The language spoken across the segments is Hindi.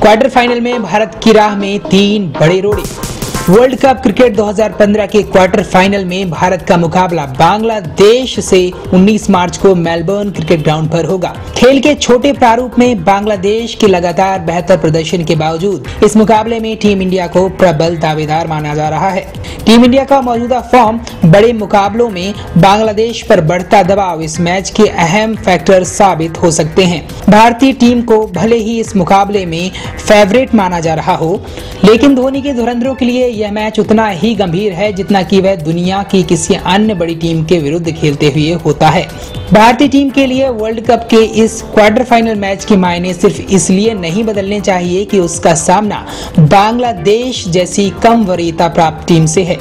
क्वार्टर फाइनल में भारत की राह में तीन बड़े रोड़े। वर्ल्ड कप क्रिकेट 2015 के क्वार्टर फाइनल में भारत का मुकाबला बांग्लादेश से 19 मार्च को मेलबर्न क्रिकेट ग्राउंड पर होगा। खेल के छोटे प्रारूप में बांग्लादेश के लगातार बेहतर प्रदर्शन के बावजूद इस मुकाबले में टीम इंडिया को प्रबल दावेदार माना जा रहा है। टीम इंडिया का मौजूदा फॉर्म बड़े मुकाबलों में बांग्लादेश पर बढ़ता दबाव इस मैच के अहम फैक्टर साबित हो सकते हैं। भारतीय टीम को भले ही इस मुकाबले में फेवरेट माना जा रहा हो, लेकिन धोनी के धुरंधरों के लिए यह मैच उतना ही गंभीर है जितना कि वह दुनिया की किसी अन्य बड़ी टीम के विरुद्ध खेलते हुए होता है। भारतीय टीम के लिए वर्ल्ड कप के इस क्वार्टर फाइनल मैच के मायने सिर्फ़ इसलिए नहीं बदलने चाहिए कि उसका सामना बांग्लादेश जैसी कम वरीयता प्राप्त टीम से है।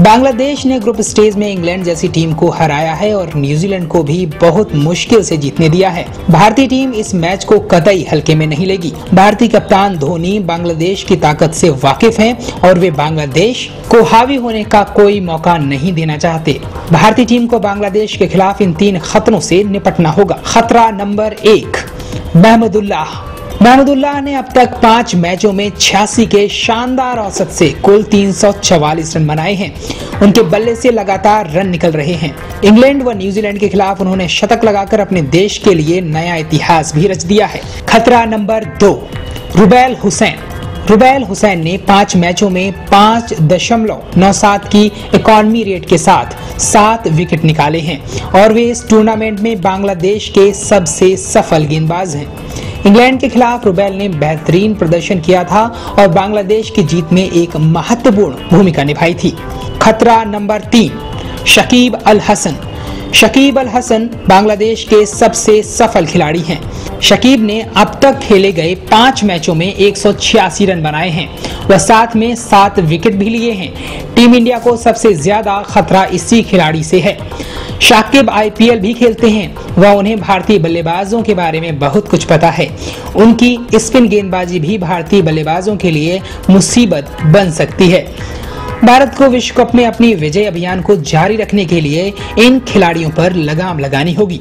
बांग्लादेश ने ग्रुप स्टेज में इंग्लैंड जैसी टीम को हराया है और न्यूजीलैंड को भी बहुत मुश्किल से जीतने दिया है। भारतीय टीम इस मैच को कतई हल्के में नहीं लेगी। भारतीय कप्तान धोनी बांग्लादेश की ताकत से वाकिफ हैं और वे बांग्लादेश को हावी होने का कोई मौका नहीं देना चाहते। भारतीय टीम को बांग्लादेश के खिलाफ इन तीन खतरों से निपटना होगा। खतरा नंबर एक, महमदुल्लाह। महमूदुल्लाह ने अब तक पाँच मैचों में छियासी के शानदार औसत से कुल 344 रन बनाए हैं। उनके बल्ले से लगातार रन निकल रहे हैं। इंग्लैंड व न्यूजीलैंड के खिलाफ उन्होंने शतक लगाकर अपने देश के लिए नया इतिहास भी रच दिया है। खतरा नंबर दो, रुबैल हुसैन। रुबैल हुसैन ने पाँच मैचों में पाँच दशमलव नौ सात की इकॉनमी रेट के साथ सात विकेट निकाले हैं और वे इस टूर्नामेंट में बांग्लादेश के सबसे सफल गेंदबाज हैं। इंग्लैंड के खिलाफ रुबैल ने बेहतरीन प्रदर्शन किया था और बांग्लादेश की जीत में एक महत्वपूर्ण भूमिका निभाई थी। खतरा नंबर तीन, शकीब अल हसन। शकीब अल हसन बांग्लादेश के सबसे सफल खिलाड़ी हैं। शकीब ने अब तक खेले गए पाँच मैचों में एक सौ छियासी रन बनाए हैं। वह साथ में सात विकेट भी लिए हैं। टीम इंडिया को सबसे ज़्यादा खतरा इसी खिलाड़ी से है। शाकिब आईपीएल भी खेलते हैं। वह उन्हें भारतीय बल्लेबाजों के बारे में बहुत कुछ पता है। उनकी स्पिन गेंदबाजी भी भारतीय बल्लेबाजों के लिए मुसीबत बन सकती है। भारत को विश्व कप में अपनी विजय अभियान को जारी रखने के लिए इन खिलाड़ियों पर लगाम लगानी होगी।